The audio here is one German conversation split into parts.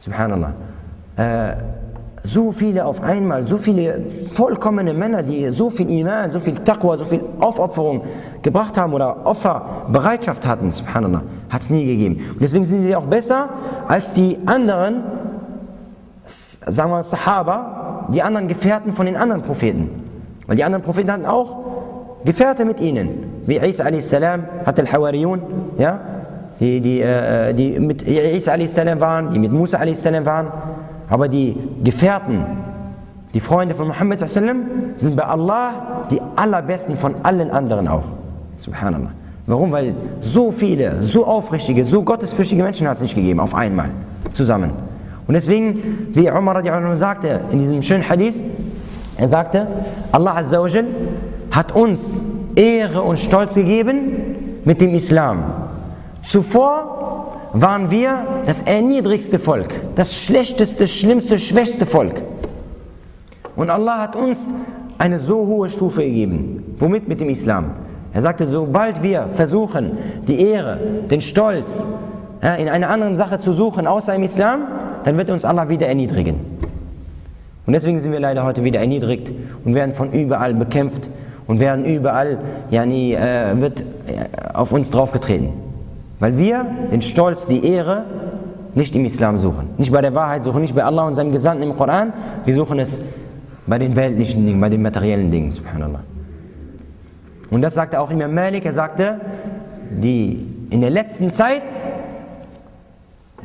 Subhanallah. Äh, so viele auf einmal, so viele vollkommene Männer, die so viel Iman, so viel Taqwa, so viel Aufopferung gebracht haben oder Opferbereitschaft hatten, subhanallah, hat es nie gegeben. Und deswegen sind sie auch besser als die anderen, sagen wir Sahaba, die anderen Gefährten von den anderen Propheten. Weil die anderen Propheten hatten auch Gefährte mit ihnen. Wie Isa a.s. hatte Al-Hawariyun, ja, die, die, äh, die mit Isa a.s. waren, die mit Musa a.s. waren. Aber die Gefährten, die Freunde von Muhammad sind bei Allah die allerbesten von allen anderen auch. Subhanallah. Warum? Weil so viele, so aufrichtige, so gottesfürchtige Menschen hat es nicht gegeben, auf einmal, zusammen. Und deswegen, wie Umar sagte in diesem schönen Hadith, er sagte, Allah Azza wa hat uns Ehre und Stolz gegeben mit dem Islam. Zuvor waren wir das erniedrigste Volk, das schlechteste, schlimmste, schwächste Volk. Und Allah hat uns eine so hohe Stufe gegeben. Womit? Mit dem Islam. Er sagte, sobald wir versuchen, die Ehre, den Stolz in einer anderen Sache zu suchen, außer im Islam, dann wird uns Allah wieder erniedrigen. Und deswegen sind wir leider heute wieder erniedrigt und werden von überall bekämpft und werden überall, yani, äh, wird äh, auf uns draufgetreten. Weil wir den Stolz, die Ehre nicht im Islam suchen. Nicht bei der Wahrheit suchen, nicht bei Allah und seinem Gesandten im Koran. Wir suchen es bei den weltlichen Dingen, bei den materiellen Dingen, subhanallah. Und das sagte auch Imam Malik, er sagte, die in der letzten Zeit,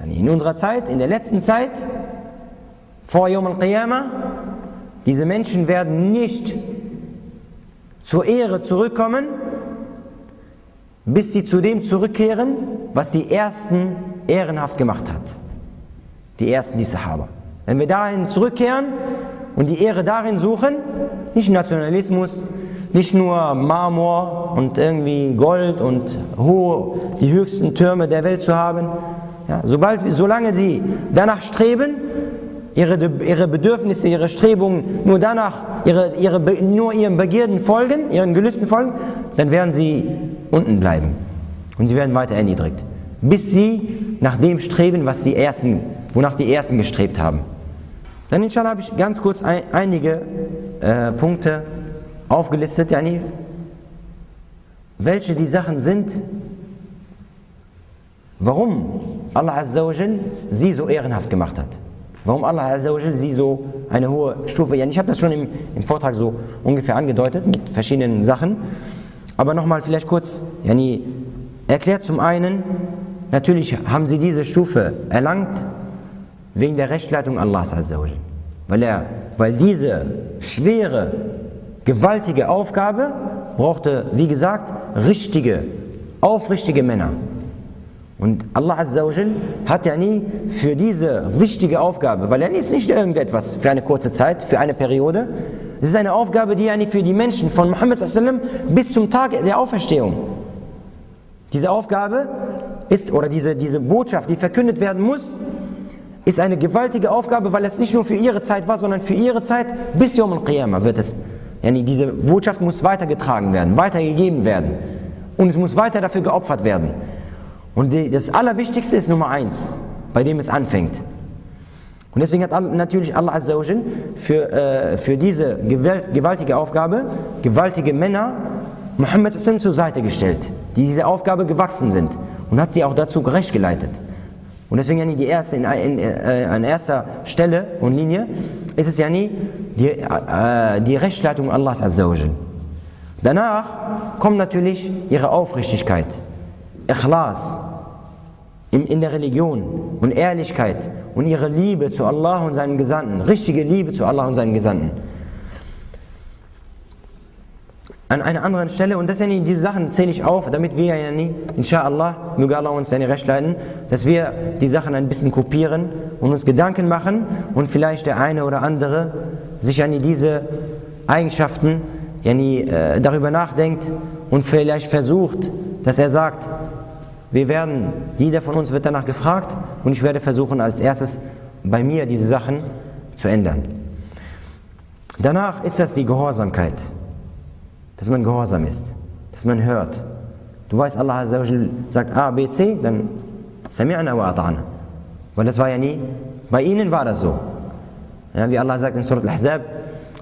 in unserer Zeit, in der letzten Zeit, vor Yom al-Qiyamah, diese Menschen werden nicht zur Ehre zurückkommen, bis sie zu dem zurückkehren, was die Ersten ehrenhaft gemacht hat. Die Ersten, die Sahaba. Wenn wir dahin zurückkehren und die Ehre darin suchen, nicht Nationalismus, nicht nur Marmor und irgendwie Gold und hohe, die höchsten Türme der Welt zu haben. Ja, sobald, solange sie danach streben, ihre, ihre Bedürfnisse, ihre Strebungen nur danach, ihre, ihre, nur ihren Begierden folgen, ihren Gelüsten folgen, dann werden sie unten bleiben. Und sie werden weiter erniedrigt. Bis sie nach dem streben, was die Ersten, wonach die Ersten gestrebt haben. Dann inshallah habe ich ganz kurz ein, einige äh, Punkte aufgelistet, yani, welche die Sachen sind, warum Allah Azza sie so ehrenhaft gemacht hat. Warum Allah Azza wa Jal sie so eine hohe Stufe, ich habe das schon im, im, Vortrag so ungefähr angedeutet mit verschiedenen Sachen, aber nochmal vielleicht kurz, yani, erklärt zum einen, natürlich haben sie diese Stufe erlangt wegen der Rechtsleitung Allahs Azza wa Jal. Weil, er, weil diese schwere gewaltige Aufgabe, brauchte, wie gesagt, richtige, aufrichtige Männer. Und Allah Azza wa Jal hat ja nie für diese wichtige Aufgabe, weil er ist nicht irgendetwas für eine kurze Zeit, für eine Periode. Es ist eine Aufgabe, die ja nie für die Menschen von Muhammad sallam bis zum Tag der Auferstehung. Diese Aufgabe ist, oder diese, diese Botschaft, die verkündet werden muss, ist eine gewaltige Aufgabe, weil es nicht nur für ihre Zeit war, sondern für ihre Zeit bis Yom al-Qiyamah wird es Yani diese Botschaft muss weitergetragen werden, weitergegeben werden. Und es muss weiter dafür geopfert werden. Und die, das Allerwichtigste ist Nummer eins, bei dem es anfängt. Und deswegen hat natürlich Allah Azza wa für, äh, für diese gewaltige Aufgabe gewaltige Männer Muhammad zur Seite gestellt, die diese Aufgabe gewachsen sind und hat sie auch dazu gerecht geleitet. Und deswegen die erste, in, in, äh, an erster Stelle und Linie ist es ja nie die, äh, die Rechtsleitung Allahs Azzawajal. Danach kommt natürlich ihre Aufrichtigkeit, Ikhlas in, der Religion und Ehrlichkeit und ihre Liebe zu Allah und seinen Gesandten, richtige Liebe zu Allah und seinen Gesandten. An einer anderen Stelle, und das diese Sachen zähle ich auf, damit wir inshallah, möge Allah uns seine Recht leiten, dass wir die Sachen ein bisschen kopieren und uns Gedanken machen und vielleicht der eine oder andere sich an diese Eigenschaften äh, darüber nachdenkt und vielleicht versucht, dass er sagt, wir werden, jeder von uns wird danach gefragt und ich werde versuchen als erstes bei mir diese Sachen zu ändern. Danach ist das die Gehorsamkeit dass man gehorsam ist, dass man hört. Du weißt, Allah sagt A, B, C, dann Sami'na wa ata'na. Weil das war ja nie, bei ihnen war das so. Ja, wie Allah sagt in Surat Al-Ahzab,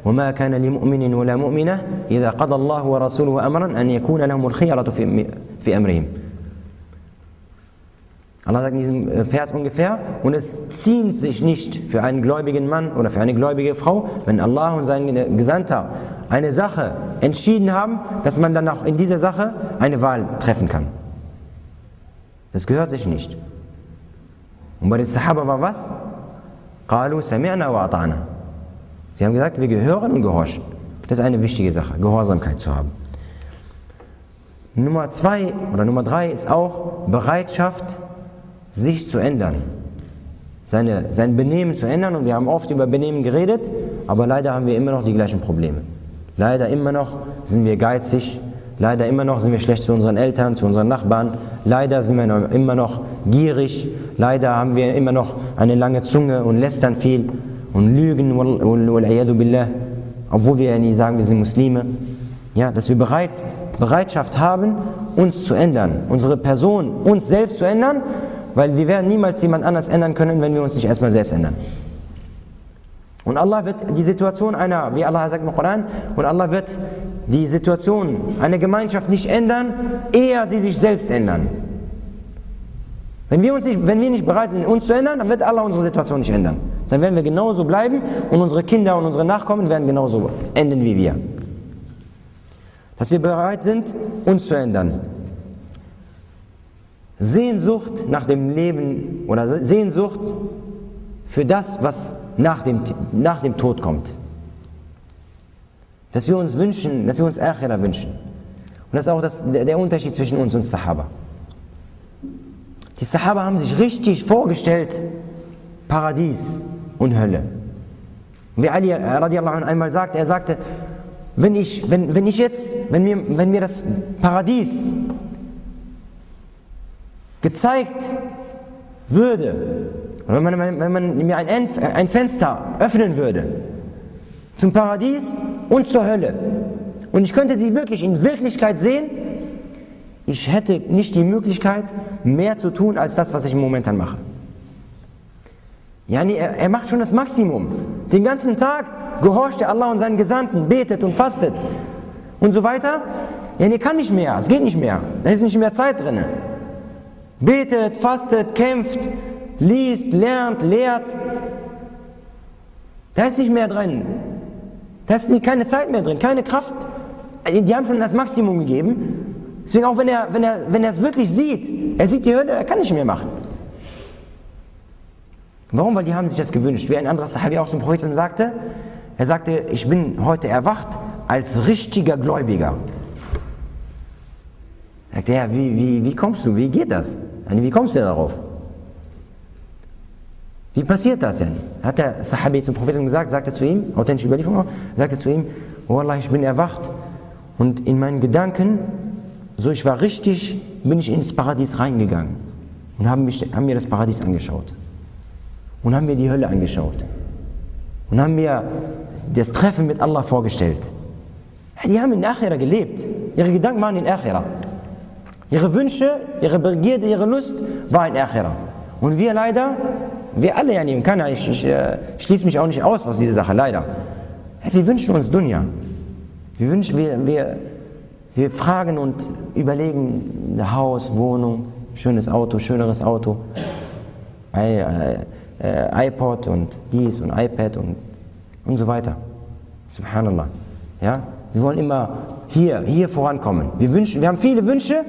وما كان لمؤمن ولا مؤمنة إذا قضى الله ورسوله أمرا أن يكون لهم الخيرة في, في أمرهم Allah sagt in diesem Vers ungefähr, und es ziemt sich nicht für einen gläubigen Mann oder für eine gläubige Frau, wenn Allah und sein Gesandter eine Sache entschieden haben, dass man dann auch in dieser Sache eine Wahl treffen kann. Das gehört sich nicht. Und bei den Sahaba war was? قالوا سمعنا وأطعنا Sie haben gesagt, wir gehören und gehorchen. Das ist eine wichtige Sache, Gehorsamkeit zu haben. Nummer zwei oder Nummer drei ist auch Bereitschaft, sich zu ändern. Seine, sein Benehmen zu ändern. Und wir haben oft über Benehmen geredet, aber leider haben wir immer noch die gleichen Probleme. Leider immer noch sind wir geizig, leider immer noch sind wir schlecht zu unseren Eltern, zu unseren Nachbarn, leider sind wir immer noch gierig, leider haben wir immer noch eine lange Zunge und lästern viel und lügen, obwohl wir ja nie sagen, wir sind Muslime. Ja, dass wir bereit, Bereitschaft haben, uns zu ändern, unsere Person, uns selbst zu ändern, weil wir werden niemals jemand anders ändern können, wenn wir uns nicht erstmal selbst ändern. Und Allah wird die Situation einer, wie Allah sagt im Koran, und Allah wird die Situation einer Gemeinschaft nicht ändern, eher sie sich selbst ändern. Wenn wir, uns nicht, wenn wir nicht bereit sind, uns zu ändern, dann wird Allah unsere Situation nicht ändern. Dann werden wir genauso bleiben und unsere Kinder und unsere Nachkommen werden genauso enden wie wir. Dass wir bereit sind, uns zu ändern. Sehnsucht nach dem Leben oder Sehnsucht für das, was nach dem, nach dem Tod kommt. Dass wir uns wünschen, dass wir uns Akhira wünschen. Und das ist auch das, der Unterschied zwischen uns und Sahaba. Die Sahaba haben sich richtig vorgestellt, Paradies und Hölle. Wie Ali radiallahu anh einmal sagte, er sagte, wenn ich, wenn, wenn ich jetzt, wenn mir, wenn mir das Paradies gezeigt würde, oder wenn man, wenn man mir ein, ein Fenster öffnen würde zum Paradies und zur Hölle, und ich könnte sie wirklich in Wirklichkeit sehen, ich hätte nicht die Möglichkeit, mehr zu tun als das, was ich momentan mache. Yani er, er macht schon das Maximum. Den ganzen Tag gehorcht er Allah und seinen Gesandten, betet und fastet und so weiter. Yani kann nicht mehr, es geht nicht mehr. Da ist nicht mehr Zeit drin. Betet, fastet, kämpft, liest, lernt, lehrt. Da ist nicht mehr drin. Da ist keine Zeit mehr drin, keine Kraft. Die haben schon das Maximum gegeben. Deswegen auch wenn er, wenn er, wenn er es wirklich sieht, er sieht die Hölle, er kann nicht mehr machen. Warum? Weil die haben sich das gewünscht. Wie ein anderer Sahabi auch zum Propheten sagte, er sagte, ich bin heute erwacht als richtiger Gläubiger. Er sagte, ja, wie, wie, wie kommst du, wie geht das? Wie kommst du darauf? Wie passiert das denn? Hat der Sahabi zum Propheten gesagt, sagte zu ihm, authentische Überlieferung, sagte zu ihm, oh Allah, ich bin erwacht und in meinen Gedanken so, ich war richtig, bin ich ins Paradies reingegangen und haben, mich, haben mir das Paradies angeschaut und haben mir die Hölle angeschaut und haben mir das Treffen mit Allah vorgestellt. Die haben in Akhira gelebt. Ihre Gedanken waren in Akhira. Ihre Wünsche, ihre Begierde, ihre Lust war in Akhira. Und wir leider, wir alle ja nehmen, keiner, ich, ich, äh, schließe mich auch nicht aus aus dieser Sache, leider. Wir wünschen uns Dunya. Wir wünschen, wir, wir, wir fragen und überlegen, Haus, Wohnung, schönes Auto, schöneres Auto, I, äh, äh, iPod und dies und iPad und, und so weiter. Subhanallah. Ja? Wir wollen immer hier, hier vorankommen. Wir, wünschen, wir haben viele Wünsche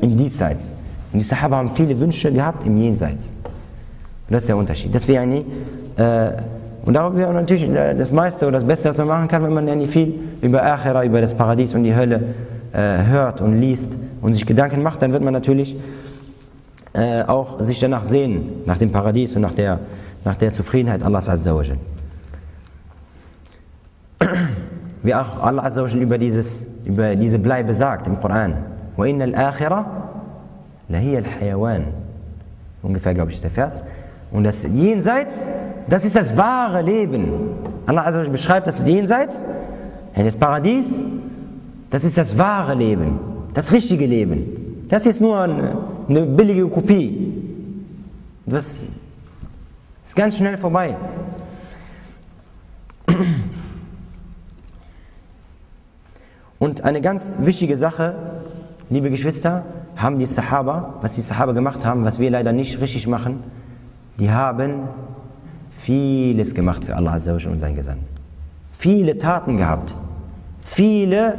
im Diesseits. Und die Sahaba haben viele Wünsche gehabt im Jenseits. Und das ist der Unterschied. Das wäre eine, äh, und da wäre natürlich äh, das meiste oder das Beste, was man machen kann, wenn man ja viel über Akhira, über das Paradies und die Hölle äh, hört und liest und sich Gedanken macht, dann wird man natürlich äh, auch sich danach sehen, nach dem Paradies und nach der, nach der Zufriedenheit Allahs Azza wa Wie auch Allah Azza wa über, dieses, über diese Bleibe sagt im Koran. وَإِنَّ الْآخِرَةِ لَهِيَ الْحَيَوَانِ Ungefähr, glaube ich, ist der Vers. Und das Jenseits, das ist das wahre Leben. Allah Azza wa beschreibt das Jenseits, das Paradies, das ist das wahre Leben, das richtige Leben. Das ist nur eine, eine billige Kopie. Das, Ist ganz schnell vorbei. Und eine ganz wichtige Sache, liebe Geschwister, haben die Sahaba, was die Sahaba gemacht haben, was wir leider nicht richtig machen, die haben vieles gemacht für Allah Azza und sein Gesandten. Viele Taten gehabt, viele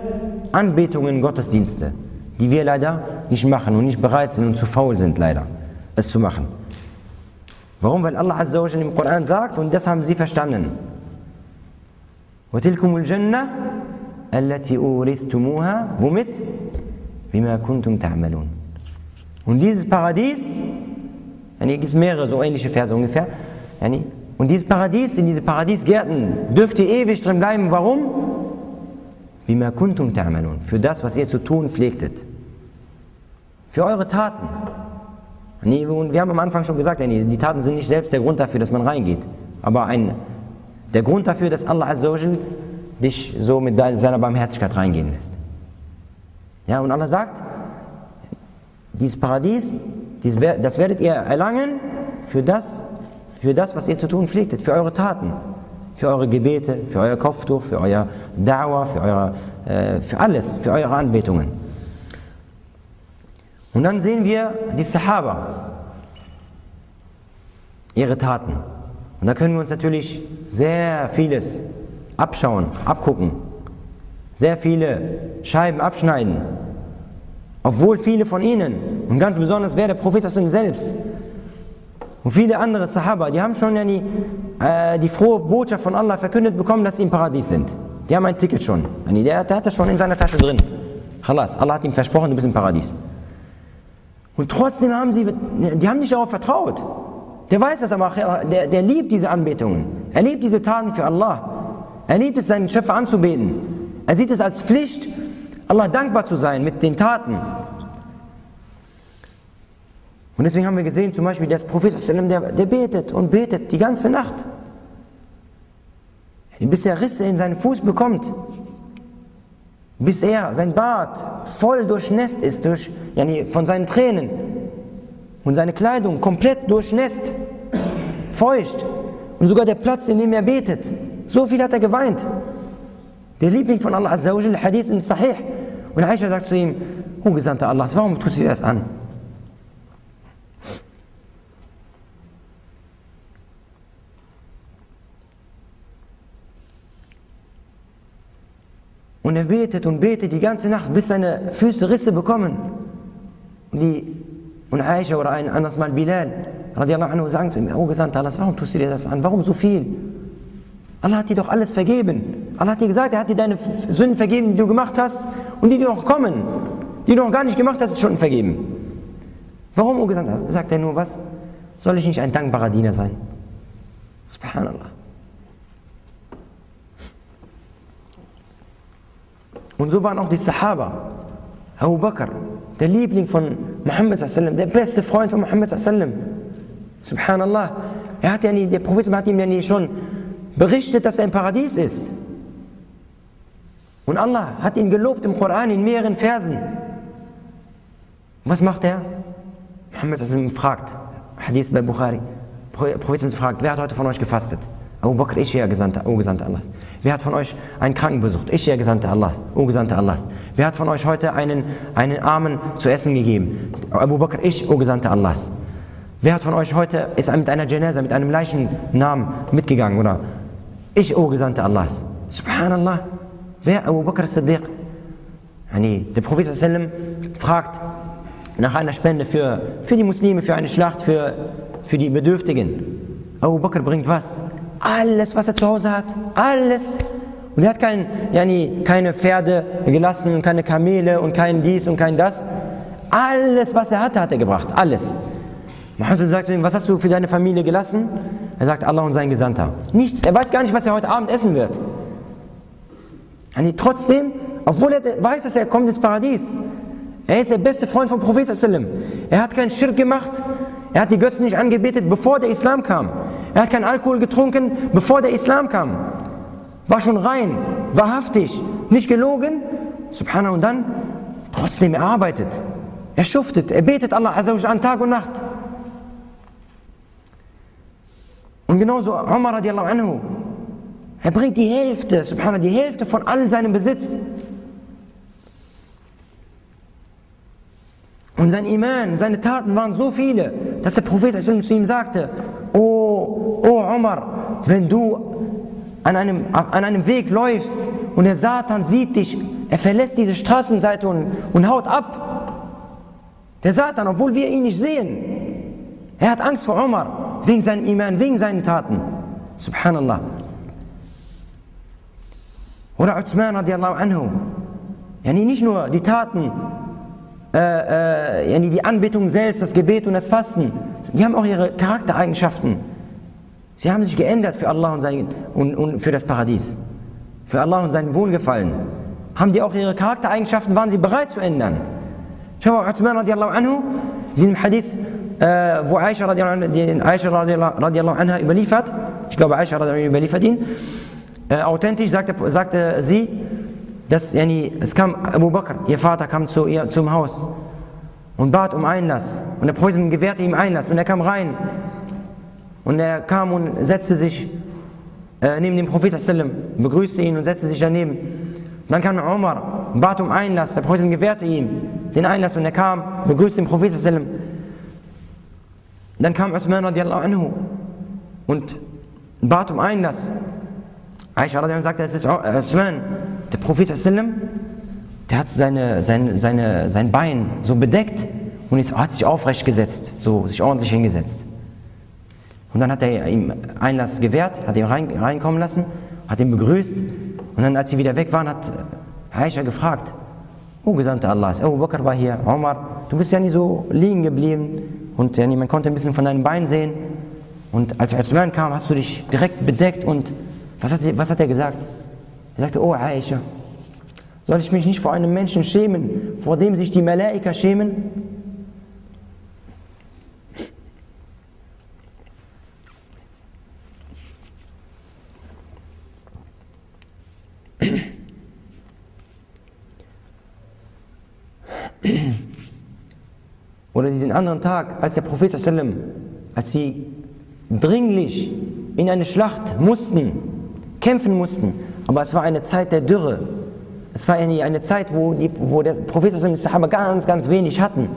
Anbetungen, Gottesdienste, die wir leider nicht machen und nicht bereit sind und zu faul sind leider, es zu machen. Warum? Weil Allah Azza wa im Koran sagt, und das haben sie verstanden. وَتِلْكُمُ الْجَنَّةِ الَّتِي أُورِثْتُمُوهَا Womit? بِمَا كُنْتُمْ تَعْمَلُونَ Und dieses Paradies, hier gibt es mehrere so ähnliche Verse ungefähr, und dieses Paradies, in diese Paradiesgärten dürft ihr ewig drin bleiben. Warum? بِمَا كُنْتُمْ تَعْمَلُونَ Für das, was ihr zu tun pflegtet. Für eure Taten. Und wir haben am Anfang schon gesagt, die Taten sind nicht selbst der Grund dafür, dass man reingeht. Aber ein, der Grund dafür, dass Allah Azzawajal dich so mit seiner Barmherzigkeit reingehen lässt. Ja, und Allah sagt, dieses Paradies, das werdet ihr erlangen für das, für das, was ihr zu tun pflegtet, für eure Taten, für eure Gebete, für euer Kopftuch, für euer Da'wah, für, eure, äh, für alles, für eure Anbetungen. Und dann sehen wir die Sahaba, ihre Taten. Und da können wir uns natürlich sehr vieles abschauen, abgucken, sehr viele Scheiben abschneiden. Obwohl viele von ihnen, und ganz besonders wer der Prophet selbst, und viele andere Sahaba, die haben schon ja die, äh, die frohe Botschaft von Allah verkündet bekommen, dass sie im Paradies sind. Die haben ein Ticket schon. Der, der hat das schon in seiner Tasche drin. Khalas, Allah hat ihm versprochen, du bist im Paradies. Und trotzdem haben sie, die haben nicht darauf vertraut. Der weiß das aber, der, der liebt diese Anbetungen. Er liebt diese Taten für Allah. Er liebt es, seinen Schöpfer anzubeten. Er sieht es als Pflicht, Allah dankbar zu sein mit den Taten. Und deswegen haben wir gesehen, zum Beispiel, der Prophet, der, der betet und betet die ganze Nacht. Bis er Risse in seinen Fuß bekommt bis er, sein Bart, voll durchnässt ist durch, yani von seinen Tränen und seine Kleidung komplett durchnässt, feucht und sogar der Platz, in dem er betet. So viel hat er geweint. Der Liebling von Allah Azza wa Hadith in Sahih. Und Aisha sagt zu ihm, O Gesandter Allahs, warum tust du dir das an? Und er betet und betet die ganze Nacht, bis seine Füße Risse bekommen. Und, die, und Aisha oder ein anderes Mal Bilal, radiallahu anhu, sagen zu ihm, oh Gesandter Allah, warum tust du dir das an? Warum so viel? Allah hat dir doch alles vergeben. Allah hat dir gesagt, er hat dir deine Sünden vergeben, die du gemacht hast und die, die noch kommen. Die du noch gar nicht gemacht hast, ist schon vergeben. Warum, oh Gesandter? Sagt er nur, was? Soll ich nicht ein dankbarer Diener sein? Subhanallah. Und so waren auch die Sahaba. Abu Bakr, der Liebling von Muhammad, der beste Freund von Muhammad. Subhanallah. Er hat ja nie, der Prophet hat ihm ja nie schon berichtet, dass er im Paradies ist. Und Allah hat ihn gelobt im Koran in mehreren Versen. Was macht er? Muhammad fragt, Hadith bei Bukhari. Prophet fragt, wer hat heute von euch gefastet? Abu Bakr, ich, Herr Gesandter, O Gesandter Allahs. Wer hat von euch einen Kranken besucht? Ich, Herr Gesandter Allahs, O Gesandter Allahs. Wer hat von euch heute einen, einen Armen zu essen gegeben? Abu Bakr, ich, O Gesandter Allahs. Wer hat von euch heute, ist mit einer Janasa, mit einem Leichennamen mitgegangen, oder? Ich, O Gesandter Allahs. Subhanallah. Wer? Abu Bakr Siddiq. Der Prophet fragt nach einer Spende für, für die Muslime, für eine Schlacht, für, für die Bedürftigen. Abu Bakr bringt was? Alles, was er zu Hause hat, alles. Und er hat kein, yani, keine Pferde gelassen, keine Kamele und kein dies und kein das. Alles, was er hatte, hat er gebracht. Alles. Mohammed sagt zu ihm, was hast du für deine Familie gelassen? Er sagt, Allah und sein Gesandter. Nichts. Er weiß gar nicht, was er heute Abend essen wird. Yani, trotzdem, obwohl er weiß, dass er kommt ins Paradies. Er ist der beste Freund vom Prophet. Er hat keinen Schirk gemacht. Er hat die Götzen nicht angebetet, bevor der Islam kam. Er hat keinen Alkohol getrunken, bevor der Islam kam. War schon rein, wahrhaftig, nicht gelogen. Subhanahu und dann trotzdem er arbeitet. Er schuftet, er betet Allah an Tag und Nacht. Und genauso Umar radiallahu anhu. Er bringt die Hälfte, subhanallah, die Hälfte von all seinem Besitz. Und sein Iman, seine Taten waren so viele, dass der Prophet zu ihm sagte, Oh, oh Omar, wenn du an einem, an einem Weg läufst und der Satan sieht dich, er verlässt diese Straßenseite und, und haut ab. Der Satan, obwohl wir ihn nicht sehen, er hat Angst vor Omar, wegen seinem Iman, wegen seinen Taten. Subhanallah. Oder Uthman radiallahu anhu. Yani nicht nur die Taten, äh, äh, die Anbetung selbst, das Gebet und das Fasten, die haben auch ihre Charaktereigenschaften. Sie haben sich geändert für Allah und, sein, und, und für das Paradies. Für Allah und sein Wohlgefallen. Haben die auch ihre Charaktereigenschaften, waren sie bereit zu ändern. Schau mal, Uthman radiallahu anhu, in diesem Hadith, wo Aisha radiallahu, den Aisha radiallahu anha überliefert, ich glaube Aisha radiallahu anha überliefert ihn, äh, authentisch sagte, sagte sie, dass yani, es kam Abu Bakr, ihr Vater kam zu ihr, zum Haus und bat um Einlass. Und der Prophet gewährte ihm Einlass. Und er kam rein. Und er kam und setzte sich äh, neben den Prophet, begrüßte ihn und setzte sich daneben. Und dann kam Omar bat um Einlass. Der Prophet gewährte ihm den Einlass und er kam, begrüßte den Prophet. Dann kam Uthman radiallahu anhu und bat um Einlass. Aisha radiallahu sagte, es ist Uthman. Der Prophet der hat seine, seine, seine, sein Bein so bedeckt und ist, hat sich aufrecht gesetzt, so sich ordentlich hingesetzt. Und dann hat er ihm Einlass gewährt, hat ihn rein, reinkommen lassen, hat ihn begrüßt. Und dann, als sie wieder weg waren, hat Aisha gefragt, O Gesandter Allahs, Abu Bakr war hier, Omar, du bist ja nie so liegen geblieben und ja, man konnte ein bisschen von deinen Beinen sehen. Und als Uthman kam, hast du dich direkt bedeckt und was hat, was hat er gesagt? Er sagte, oh Aisha, soll ich mich nicht vor einem Menschen schämen, vor dem sich die Malaika schämen? Oder diesen anderen Tag, als der Prophet, als sie dringlich in eine Schlacht mussten, kämpfen mussten, aber es war eine Zeit der Dürre, es war eine Zeit, wo, die, wo der Prophet und die Sahaba ganz, ganz wenig hatten.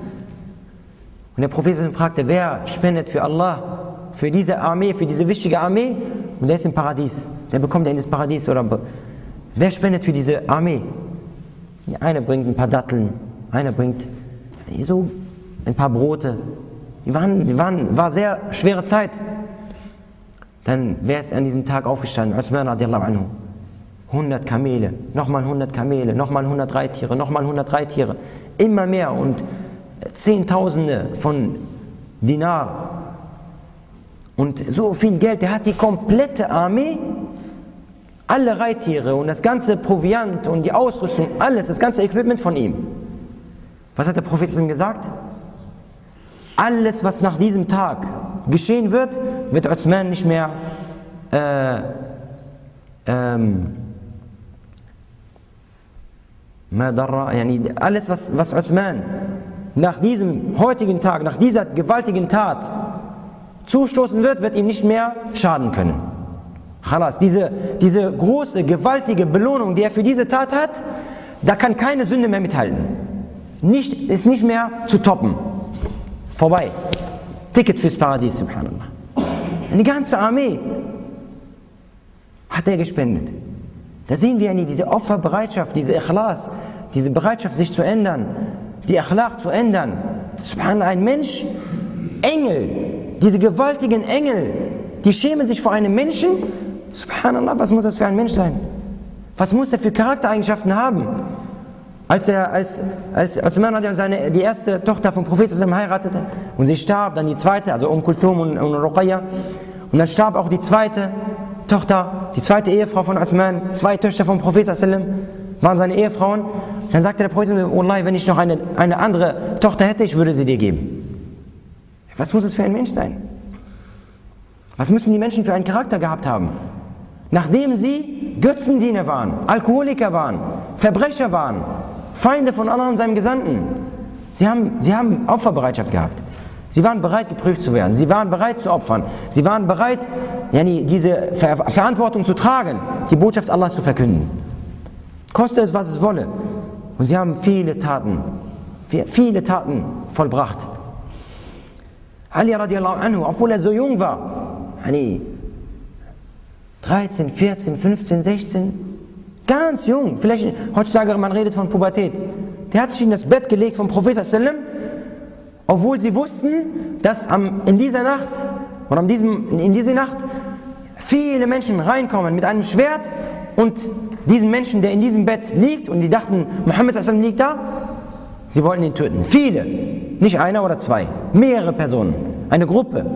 Und der Prophet fragte, wer spendet für Allah, für diese Armee, für diese wichtige Armee? Und der ist im Paradies. Der bekommt er in das Paradies. Oder wer spendet für diese Armee? Einer bringt ein paar Datteln, einer bringt so ein paar Brote. Die waren, die waren, war sehr schwere Zeit. Dann wer ist an diesem Tag aufgestanden? Uthman radiallahu anhu. 100 Kamele, nochmal 100 Kamele, nochmal 100 Reittiere, nochmal 100 Reittiere, immer mehr und Zehntausende von Dinar und so viel Geld. Der hat die komplette Armee, alle Reittiere und das ganze Proviant und die Ausrüstung, alles, das ganze Equipment von ihm. Was hat der Prophet gesagt? Alles, was nach diesem Tag geschehen wird, wird Uthman nicht mehr äh, ähm, alles, was, was Uthman nach diesem heutigen Tag, nach dieser gewaltigen Tat zustoßen wird, wird ihm nicht mehr schaden können. Khalas, diese, diese große, gewaltige Belohnung, die er für diese Tat hat, da kann keine Sünde mehr mithalten. Nicht, ist nicht mehr zu toppen. Vorbei. Ticket fürs Paradies, subhanallah. Eine ganze Armee hat er gespendet. Da sehen wir diese Opferbereitschaft, diese Ikhlas, diese Bereitschaft, sich zu ändern, die Akhlaq zu ändern. Subhanallah, ein Mensch, Engel, diese gewaltigen Engel, die schämen sich vor einem Menschen. Subhanallah, was muss das für ein Mensch sein? Was muss er für Charaktereigenschaften haben? Als er, als, als Uthman seine, die erste Tochter vom Propheten heiratete und sie starb, dann die zweite, also Um Kulthum und, und Ruqayya, und dann starb auch die zweite, Tochter, die zweite Ehefrau von Uthman, zwei Töchter vom Prophet waren seine Ehefrauen. Dann sagte der Prophet, Wallahi, wenn ich noch eine, eine andere Tochter hätte, ich würde sie dir geben. Was muss es für ein Mensch sein? Was müssen die Menschen für einen Charakter gehabt haben? Nachdem sie Götzendiener waren, Alkoholiker waren, Verbrecher waren, Feinde von Allah und seinem Gesandten, sie haben, sie haben Opferbereitschaft gehabt. Sie waren bereit, geprüft zu werden. Sie waren bereit zu opfern. Sie waren bereit, yani, diese Ver Verantwortung zu tragen, die Botschaft Allahs zu verkünden. Koste es, was es wolle. Und sie haben viele Taten, viele Taten vollbracht. Ali radiallahu anhu, obwohl er so jung war, yani 13, 14, 15, 16, ganz jung, vielleicht heutzutage man redet von Pubertät, der hat sich in das Bett gelegt vom Prophet sallam obwohl sie wussten, dass am, in dieser Nacht oder diesem, in diese Nacht viele Menschen reinkommen mit einem Schwert und diesen Menschen, der in diesem Bett liegt, und die dachten, Mohammed liegt da, sie wollten ihn töten. Viele, nicht einer oder zwei, mehrere Personen, eine Gruppe,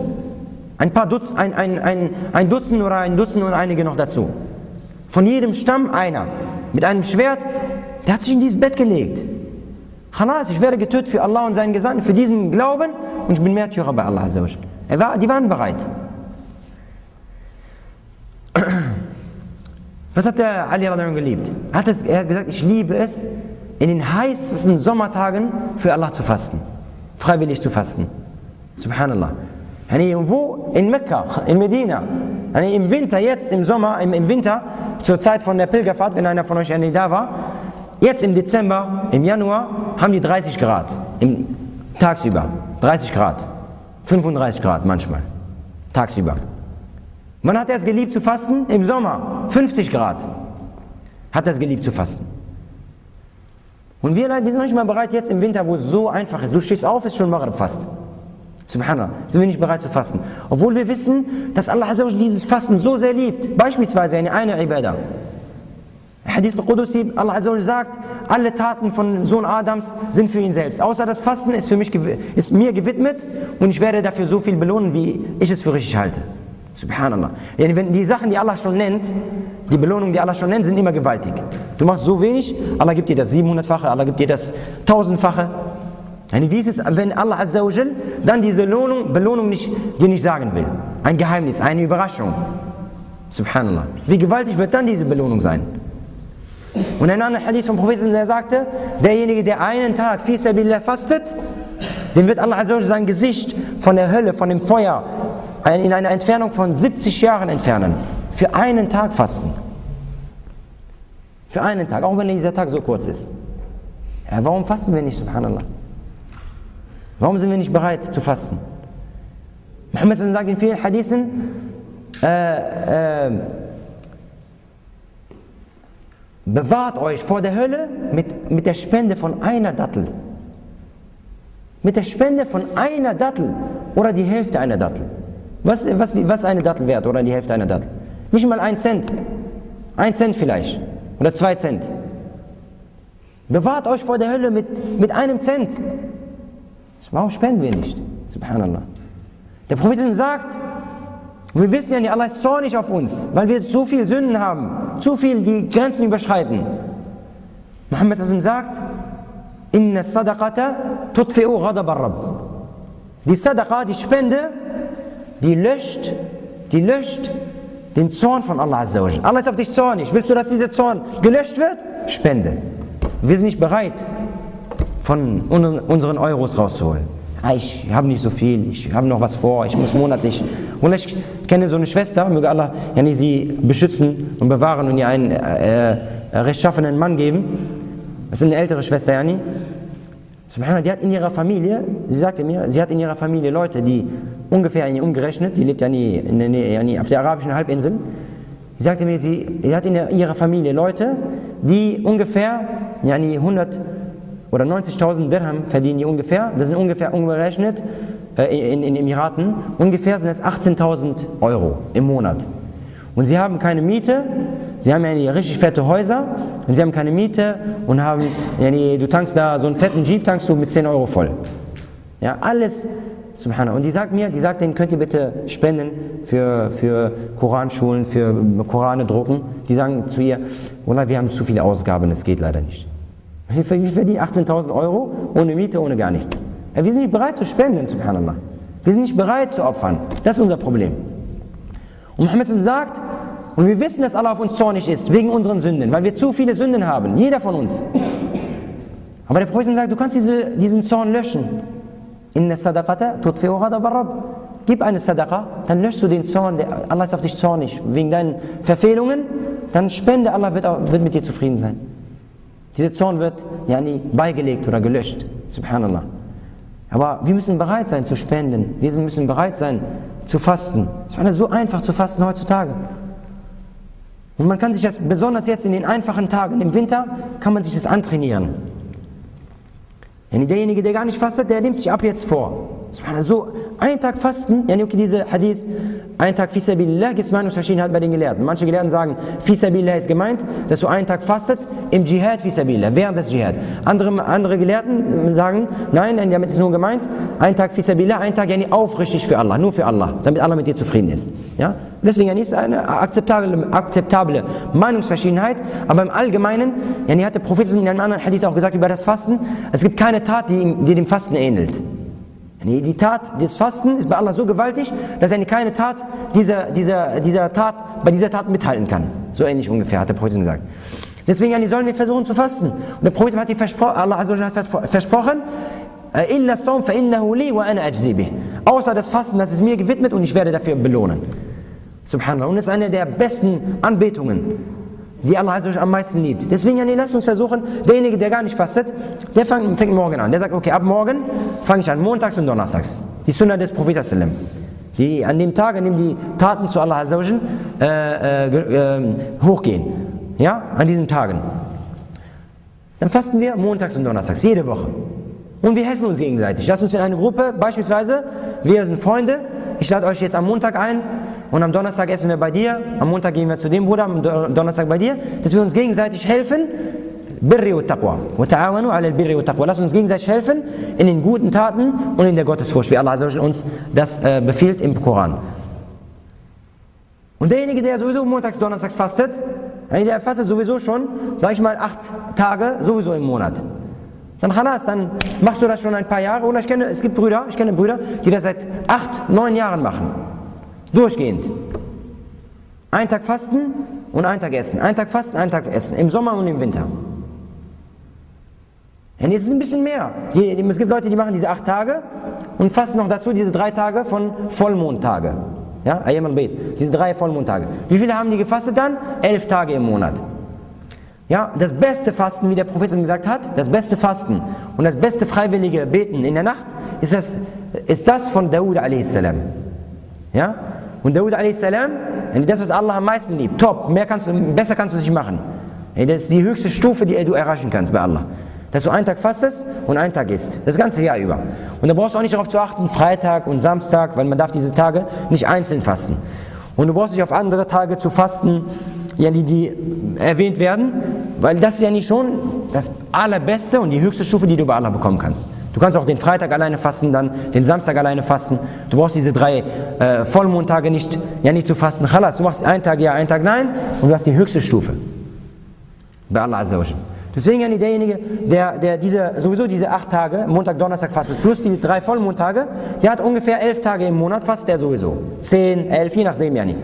ein paar Dutzend, ein, ein, ein, ein Dutzend oder ein Dutzend und einige noch dazu. Von jedem Stamm einer mit einem Schwert, der hat sich in dieses Bett gelegt. Khalas, ich werde getötet für Allah und seinen Gesandten, für diesen Glauben und ich bin Märtyrer bei Allah. Er war, die waren bereit. Was hat der Ali geliebt? Er hat, es, er hat gesagt, ich liebe es, in den heißesten Sommertagen für Allah zu fasten. Freiwillig zu fasten. Subhanallah. wo? In Mekka, in Medina. Im Winter, jetzt im Sommer, im Winter, zur Zeit von der Pilgerfahrt, wenn einer von euch nicht da war, Jetzt im Dezember, im Januar, haben die 30 Grad. Im, tagsüber. 30 Grad. 35 Grad manchmal. Tagsüber. Wann hat es geliebt zu fasten? Im Sommer. 50 Grad. Hat er es geliebt zu fasten. Und wir, wir sind noch nicht mal bereit jetzt im Winter, wo es so einfach ist. Du stehst auf, ist schon Maghrib fast. Subhanallah, sind wir nicht bereit zu fasten. Obwohl wir wissen, dass Allah dieses Fasten so sehr liebt. Beispielsweise eine, eine Ibadah. Hadith al-Qudusi, Allah sagt, alle Taten von Sohn Adams sind für ihn selbst. Außer das Fasten ist, für mich, ist mir gewidmet und ich werde dafür so viel belohnen, wie ich es für richtig halte. Subhanallah. Wenn die Sachen, die Allah schon nennt, die Belohnungen, die Allah schon nennt, sind immer gewaltig. Du machst so wenig, Allah gibt dir das 700-fache, Allah gibt dir das 1000-fache. Wie ist es, wenn Allah dann diese Belohnung, Belohnung nicht, dir nicht sagen will? Ein Geheimnis, eine Überraschung. Subhanallah. Wie gewaltig wird dann diese Belohnung sein? Und ein anderer Hadith vom Propheten, der sagte, derjenige, der einen Tag fi sabilillah fastet, dem wird Allah sein Gesicht von der Hölle, von dem Feuer in einer Entfernung von 70 Jahren entfernen. Für einen Tag fasten. Für einen Tag, auch wenn dieser Tag so kurz ist. Ja, warum fasten wir nicht, subhanallah? Warum sind wir nicht bereit zu fasten? Muhammad sagt in vielen Hadithen, äh, äh, Bewahrt euch vor der Hölle mit, mit der Spende von einer Dattel. Mit der Spende von einer Dattel oder die Hälfte einer Dattel. Was, was, was eine Dattel wert oder die Hälfte einer Dattel? Nicht mal ein Cent. Ein Cent vielleicht. Oder zwei Cent. Bewahrt euch vor der Hölle mit, mit einem Cent. Warum spenden wir nicht? Subhanallah. Der Prophet sagt, wir wissen ja Allah ist zornig auf uns, weil wir zu viel Sünden haben, zu viel die Grenzen überschreiten. Muhammad sagt, Inna sadaqata tutfi'u rabb Die Sadaqa, die Spende, die löscht, die löscht den Zorn von Allah Azza Allah ist auf dich zornig. Willst du, dass dieser Zorn gelöscht wird? Spende. Wir sind nicht bereit, von unseren Euros rauszuholen ah, ich habe nicht so viel, ich habe noch was vor, ich muss monatlich. Und ich kenne so eine Schwester, möge Allah sie beschützen und bewahren und ihr einen äh, äh, rechtschaffenen Mann geben. Das ist eine ältere Schwester, Yani. Subhanallah, die hat in ihrer Familie, sie sagte mir, sie hat in ihrer Familie Leute, die ungefähr umgerechnet, die lebt ja in der Nähe, auf der arabischen Halbinsel. Sie sagte mir, sie, sie hat in ihrer Familie Leute, die ungefähr yani, 100 oder 90.000 Dirham verdienen die ungefähr. Das sind ungefähr umgerechnet äh, in, den Emiraten. Ungefähr sind es 18.000 Euro im Monat. Und sie haben keine Miete, sie haben ja richtig fette Häuser und sie haben keine Miete und haben, ja, du tankst da so einen fetten Jeep, tankst du mit 10 Euro voll. Ja, alles, subhanallah. Und die sagt mir, die sagt denen, könnt ihr bitte spenden für, für Koranschulen, für Korane drucken. Die sagen zu ihr, wir haben zu viele Ausgaben, es geht leider nicht. Wir verdienen 18.000 Euro ohne Miete, ohne gar nichts. Wir sind nicht bereit zu spenden, subhanallah. Wir sind nicht bereit zu opfern. Das ist unser Problem. Und Mohammed sagt, und wir wissen, dass Allah auf uns zornig ist, wegen unseren Sünden, weil wir zu viele Sünden haben, jeder von uns. Aber der Prophet sagt, du kannst diese, diesen Zorn löschen. Inna sadaqata tutfi'u ghadab Gib eine Sadaqa, dann löschst du den Zorn, Allah ist auf dich zornig, wegen deinen Verfehlungen, dann spende, Allah wird, wird mit dir zufrieden sein. Dieser Zorn wird yani, beigelegt oder gelöscht. Subhanallah. Aber wir müssen bereit sein zu spenden. Wir müssen bereit sein zu fasten. Es ist so einfach zu fasten heutzutage. Und man kann sich das, besonders jetzt in den einfachen Tagen, im Winter, kann man sich das antrainieren. Derjenige, der gar nicht fastet, der nimmt sich ab jetzt vor. So ein Tag Fasten, ja, okay, diese Hadith, ein Tag Fisabilillah, gibt es Meinungsverschiedenheit bei den Gelehrten. Manche Gelehrten sagen, Fisabilillah ist gemeint, dass du einen Tag fastet im Dschihad Fisabilillah, während des Dschihad. Andere, andere Gelehrten sagen, nein, damit ist nur gemeint, ein Tag Fisabilillah, ein Tag nicht aufrichtig für Allah, nur für Allah, damit Allah mit dir zufrieden ist. Ja? Deswegen ist eine akzeptable, akzeptable Meinungsverschiedenheit, aber im Allgemeinen, ja, hat der Prophet in einem anderen Hadith auch gesagt über das Fasten, es gibt keine Tat, die, die dem Fasten ähnelt. Die Tat des Fasten ist bei Allah so gewaltig, dass er keine Tat dieser, dieser, dieser Tat, bei dieser Tat mithalten kann. So ähnlich ungefähr, hat der Prophet gesagt. Deswegen sollen wir versuchen zu fasten. Und der Prophet hat die Verspro Allah hat versprochen, Außer das Fasten, das ist mir gewidmet und ich werde dafür belohnen. Subhanallah. Und es ist eine der besten Anbetungen die Allah am meisten liebt. Deswegen, nee, lasst uns versuchen, derjenige, der gar nicht fastet, der fängt, fängt morgen an. Der sagt, okay, ab morgen fange ich an, montags und donnerstags. Die Sunna des Propheten. Die an dem Tag, an dem die Taten zu Allah äh, äh, äh, hochgehen. Ja, an diesen Tagen. Dann fasten wir montags und donnerstags, jede Woche. Und wir helfen uns gegenseitig. Lasst uns in eine Gruppe, beispielsweise, wir sind Freunde, ich lade euch jetzt am Montag ein und am Donnerstag essen wir bei dir, am Montag gehen wir zu dem Bruder, am Donnerstag bei dir, dass wir uns gegenseitig helfen. Birri und Taqwa. Lass uns gegenseitig helfen in den guten Taten und in der Gottesfurcht, wie Allah uns das äh, befiehlt im Koran. Und derjenige, der sowieso montags, donnerstags fastet, der fastet sowieso schon, sag ich mal, acht Tage sowieso im Monat. Dann Halas, dann machst du das schon ein paar Jahre. Oder ich kenne, es gibt Brüder, ich kenne Brüder, die das seit acht, neun Jahren machen. Durchgehend. Ein Tag fasten und ein Tag essen. Ein Tag fasten, ein Tag essen. Im Sommer und im Winter. Und jetzt ist es ein bisschen mehr. Es gibt Leute, die machen diese acht Tage und fasten noch dazu diese drei Tage von Vollmondtage. Ja, Ayam al-Bayt. Diese drei Vollmondtage. Wie viele haben die gefastet dann? Elf Tage im Monat. Ja, das beste Fasten, wie der Prophet gesagt hat, das beste Fasten und das beste freiwillige Beten in der Nacht ist das, ist das von Dawud a.s. Ja? Und Dawud a.s., das, was Allah am meisten liebt, top, mehr kannst du, besser kannst du nicht machen. Das ist die höchste Stufe, die du erreichen kannst bei Allah. Dass du einen Tag fastest und einen Tag isst. Das ganze Jahr über. Und da brauchst du auch nicht darauf zu achten, Freitag und Samstag, weil man darf diese Tage nicht einzeln fasten. Und du brauchst nicht auf andere Tage zu fasten, die, die erwähnt werden, weil das ist ja nicht schon das allerbeste und die höchste Stufe, die du bei Allah bekommen kannst. Du kannst auch den Freitag alleine fasten, dann den Samstag alleine fasten. Du brauchst diese drei äh, Vollmondtage nicht, ja, nicht zu fasten. Chalas, du machst einen Tag ja, einen Tag nein und du hast die höchste Stufe bei Allah Azza Deswegen ja derjenige, der, der diese, sowieso diese acht Tage, Montag, Donnerstag fastet, plus die drei Vollmondtage, der hat ungefähr elf Tage im Monat, fastet der sowieso. Zehn, elf, je nachdem ja nicht.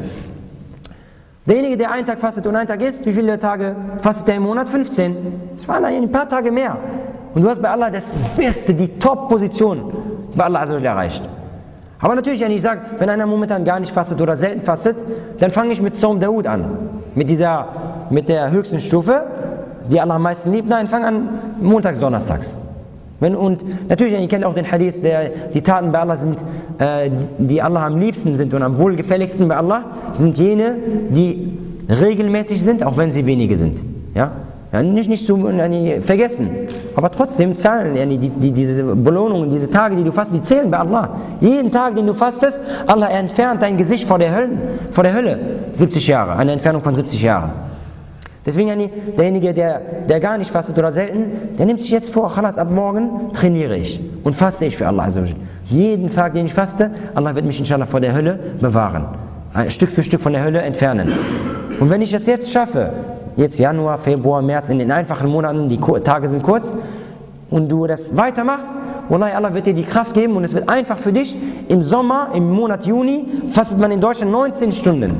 Derjenige, der einen Tag fastet und einen Tag isst, wie viele Tage fastet er im Monat? 15. Das war ein paar Tage mehr. Und du hast bei Allah das Beste, die Top-Position bei Allah erreicht. Aber natürlich, wenn ich sage, wenn einer momentan gar nicht fastet oder selten fastet, dann fange ich mit Saum Daoud an. Mit dieser, mit der höchsten Stufe, die Allah am meisten liebt. Nein, fang an montags, donnerstags. Wenn, und natürlich, ihr kennt auch den Hadith, der, die Taten bei Allah sind, äh, die Allah am liebsten sind und am wohlgefälligsten bei Allah, sind jene, die regelmäßig sind, auch wenn sie wenige sind. Ja? Ja nicht, nicht zu äh, vergessen, aber trotzdem zahlen ja, die, die, diese Belohnungen, diese Tage, die du fastest, die zählen bei Allah. Jeden Tag, den du fastest, Allah entfernt dein Gesicht vor der, Hölle, vor der Hölle 70 Jahre, eine Entfernung von 70 Jahren. Deswegen, derjenige, der, der gar nicht fastet oder selten, der nimmt sich jetzt vor, Khalas, ab morgen trainiere ich und faste ich für Allah. Jeden Tag, den ich faste, Allah wird mich inshallah vor der Hölle bewahren. Stück für Stück von der Hölle entfernen. Und wenn ich das jetzt schaffe, jetzt Januar, Februar, März, in den einfachen Monaten, die Tage sind kurz, und du das weitermachst, Wallahi, Allah wird dir die Kraft geben und es wird einfach für dich. Im Sommer, im Monat Juni, fastet man in Deutschland 19 Stunden.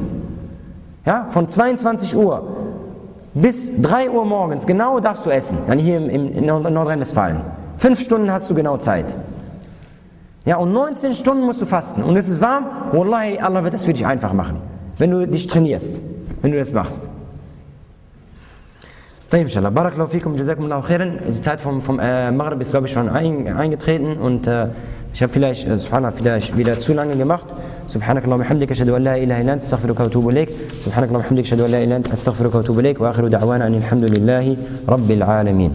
Ja, von 22 Uhr bis 3 Uhr morgens, genau darfst du essen. Hier in Nordrhein-Westfalen. Fünf Stunden hast du genau Zeit. Ja, und 19 Stunden musst du fasten. Und es ist warm, Wallahi, Allah wird das für dich einfach machen. Wenn du dich trainierst, wenn du das machst. طيب inshallah. Barakallahu fikum, jazakumullahu khairan. Die Zeit vom, vom äh, Maghrib ist, glaube ich, schon ein, eingetreten und äh, ich habe vielleicht, äh, subhanallah, vielleicht wieder zu lange gemacht. سبحانك اللهم وبحمدك اشهد ان لا اله الا انت استغفرك واتوب اليك سبحانك اللهم وبحمدك اشهد ان لا اله الا انت استغفرك واتوب اليك واخر دعوانا ان الحمد لله رب العالمين